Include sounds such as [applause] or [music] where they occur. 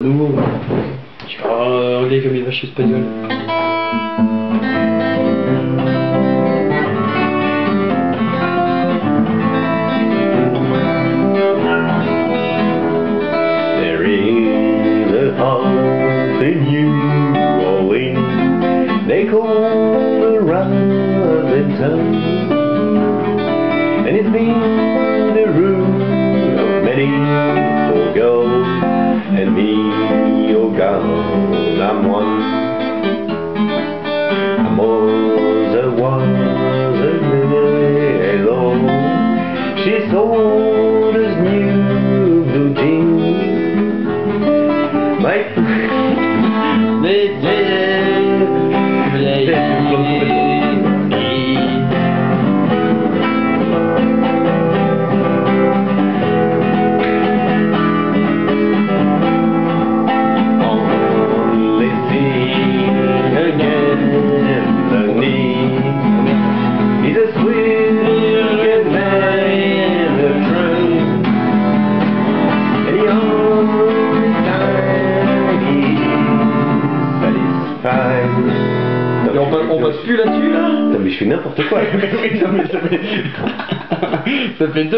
Nous, vas regarder comme il va chez There is a in New Orleans. They call the Robin Town, and it's been the room gant la moan. A moz e oaz e mene e lo She sold as new on, passe, plus là-dessus là, je fais n'importe quoi. [laughs] [laughs] ça fait deux.